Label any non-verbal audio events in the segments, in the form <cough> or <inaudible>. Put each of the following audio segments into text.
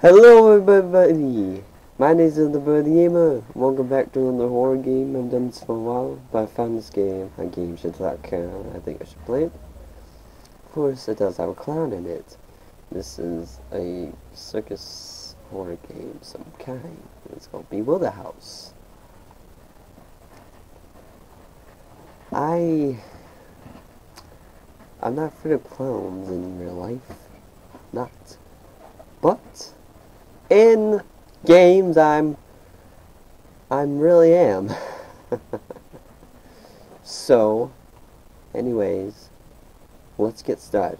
Hello everybody! My name is the Brony Gamer. Welcome back to another horror game. I've done this for a while, but I found this game on GameJolt.com. I think I should play it. Of course, it does have a clown in it. This is a circus horror game some kind. It's called Bewilder House. I... I'm not afraid of clowns in real life. Not. But in games I'm I'm really am. <laughs> so anyways, let's get started.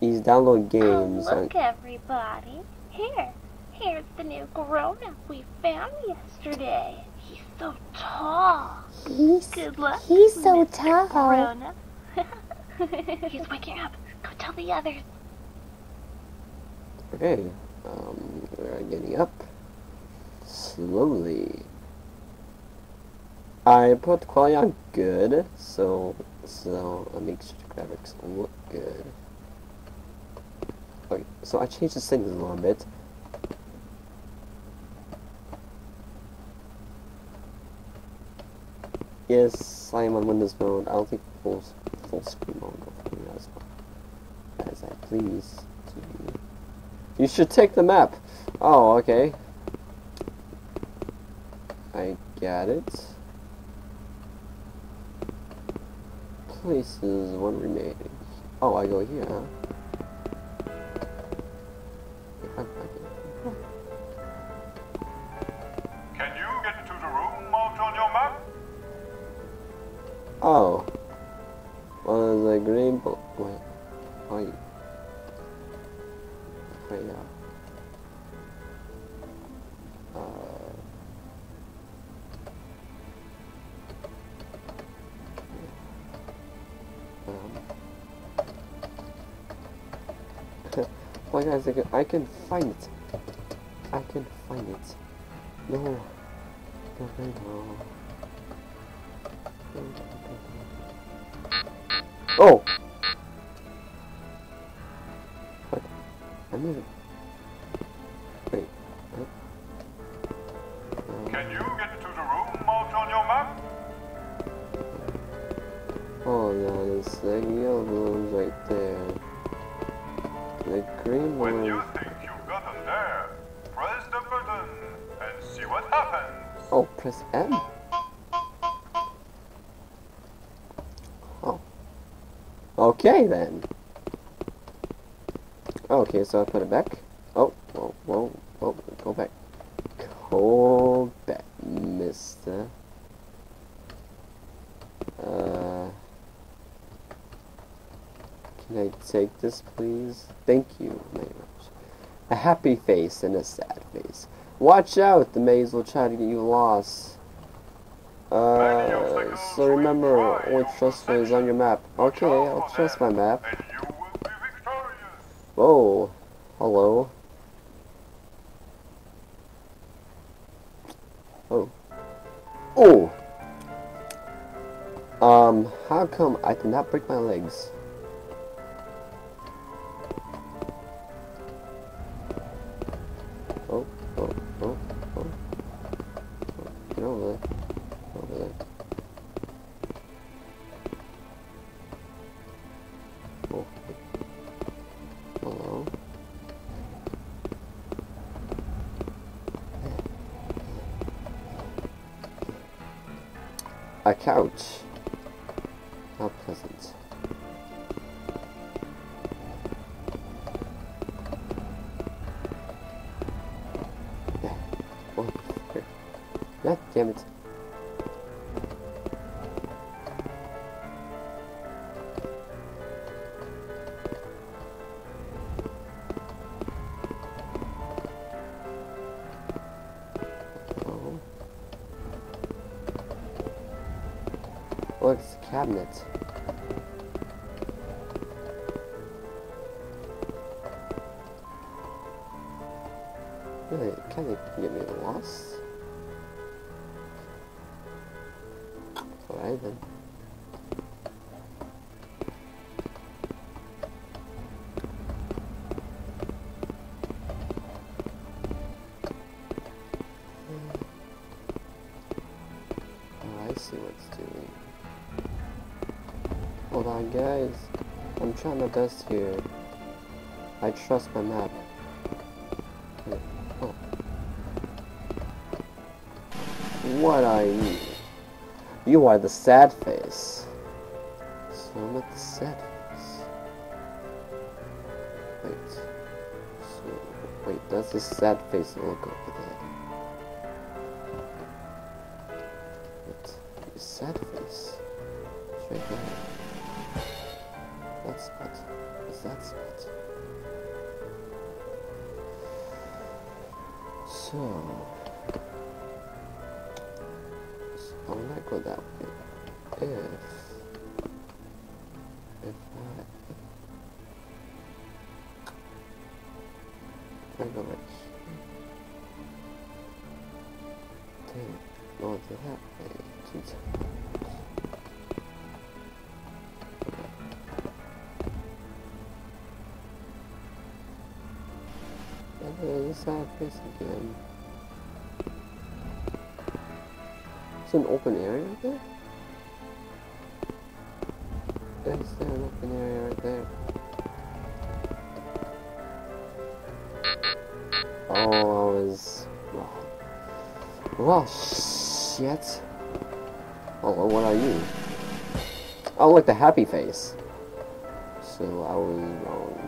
He's download oh, games oh, on look, everybody. Here. Here's the new grown-up we found yesterday. He's so tall. He's, Good luck, he's so Mr. tall. Grown-up. <laughs> He's waking up. The others. Okay, um, we're getting up slowly. I put quality on good, so so I make sure the graphics look good. Okay, so I changed the settings a little bit. Yes, I am on Windows mode. I'll take full full screen mode as I please. To you should take the map. Oh, okay. I got it. Places, one remaining. Oh, I go here, huh? Can you get to the room marked on your map? Oh. Well, there's a green bl- Wait. Wait, yeah. Uh. Um. Why guys, I can, I can find it. I can find it. No. No, no, no. Oh! I mean... Wait. Huh? Can you get to the room marked on your map? hold on a second. Yellow balloon's right there. The green one. When you think you've gotten there, press the button and see what happens. Oh, press M? Oh. Okay, then. Okay, so I put it back. Oh, whoa, whoa, whoa, go back. Go back, mister. Uh... Can I take this, please? Thank you, much. A happy face and a sad face. Watch out, the maze will try to get you lost. Uh, so remember, only trust is on your map. Okay, I'll trust my map. And you will be victorious. Whoa, hello. Oh. Oh! Um, how come I did not break my legs? A couch. How pleasant. Yeah. Oh, here. God damn it. Look, it's a cabinet. Really, kind of get me lost. Alright then. Guys. I'm trying my best here. I trust my map. Okay. Oh. What are you? You are the sad face. So I'm at the sad face. Wait. So, wait, that's the sad face look over there. Wait, sad face. It's right there. What's that spot? So, so I will not go that way. If there's a sad face again. It's an open area right there? Is there an open area right there? Oh, I was wrong. Well, shit. Oh, what are you? Oh, look, the happy face. So I was wrong.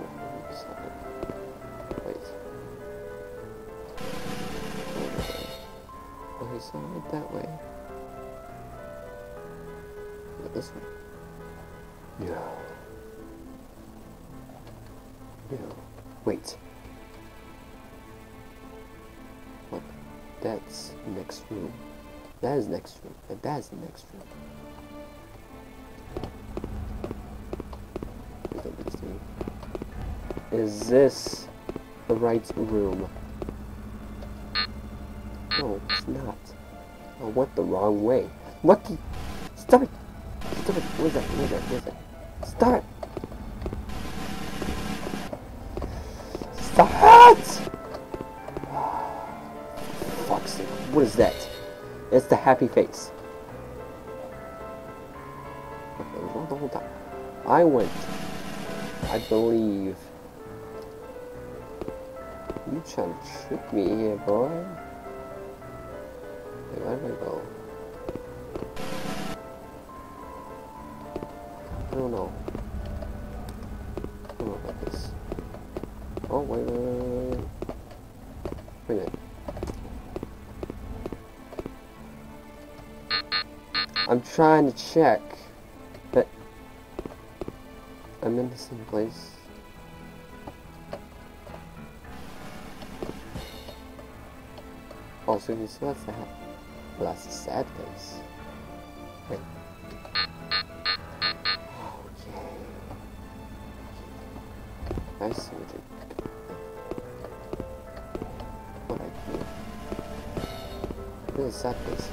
Not right that way. Look this way. Yeah. Yeah. Wait. Look, that's next room. That is next room. And that is the next room. Look at this thing. Is this the right room? Went the wrong way. The? Stop it! Stop it! Where's that? Where's that? Where's that? Stop it! Stop it! Fuck's sake. What is that? It's the happy face. I went. I believe. You trying to trick me here, boy? I go? I don't know. I don't know about this. Oh, wait, wait, wait, wait, wait. A minute. I'm trying to check, but I'm in the same place. Oh, so you see what's that? Well, that's a sad face. Wait. Okay. I see what you What I do. Really sad face.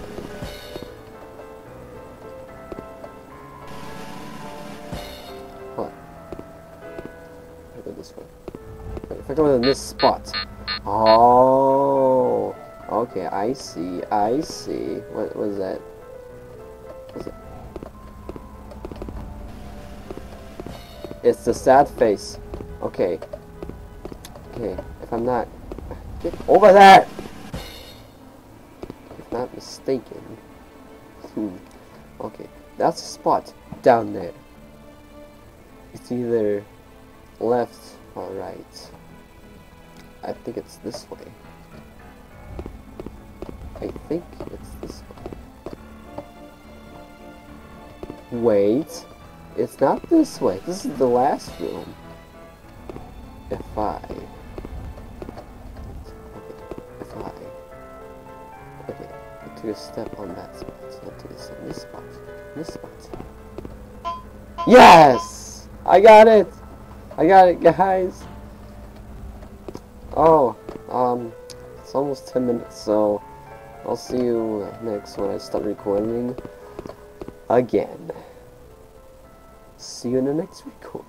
What? I go this way. Wait, if I go in this spot. Oh. Okay, I see. I see. What was that? It's the sad face. Okay. Okay. If I'm not get over there. If not mistaken. Hmm. Okay. That's a spot down there. It's either left or right. I think it's this way. I think it's this way. Wait. It's not this way. This is the last room. If I... Okay. If I... Okay. I took a step on that spot. So I took a step on this spot. This spot. Yes! I got it! I got it, guys! Oh, um, it's almost 10 minutes, so I'll see you next when I start recording again. See you in the next record.